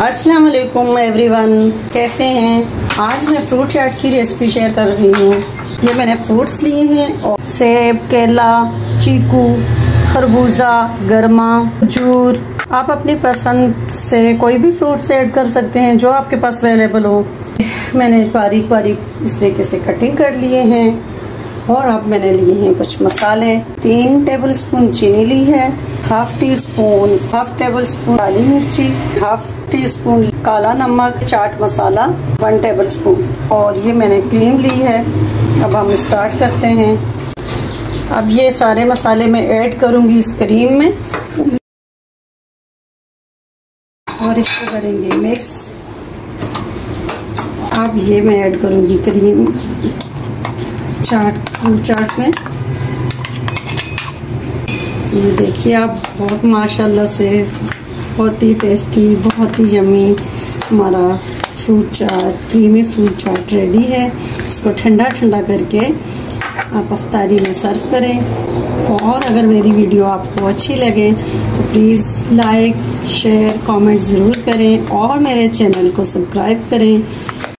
अस्सलाम वालेकुम एवरीवन कैसे हैं? आज मैं फ्रूट चाट की रेसिपी शेयर कर रही हूँ। ये मैंने फ्रूट्स लिए हैं और सेब, केला, चीकू, खरबूजा, गर्मा, खजूर। आप अपनी पसंद से कोई भी फ्रूट्स ऐड कर सकते हैं जो आपके पास अवेलेबल हो। मैंने बारीक बारीक इस तरीके से कटिंग कर लिए हैं और अब मैंने लिए हैं कुछ मसाले। तीन टेबल स्पून चीनी ली है। Half teaspoon half tablespoon काली मिर्ची, हाफ़ टी स्पून काला नमक, chaat masala, one tablespoon और ये मैंने क्रीम ली है। अब हम स्टार्ट करते हैं। अब ये सारे मसाले मैं ऐड करूँगी इस क्रीम में। और इसको करेंगे मिक्स। अब ये मैं ऐड करूँगी क्रीम। चाट चाट में। ये देखिए आप बहुत माशाल्लाह से बहुत ही टेस्टी बहुत ही यमी हमारा fruit chaat creamy fruit chaat ready है। इसको ठंडा ठंडा करके आप अफ्तारी में सर्व करें। और अगर मेरी वीडियो आपको अच्छी लगे तो प्लीज़ लाइक शेयर कमेंट ज़रूर करें। और मेरे चैनल को सब्सक्राइब करें।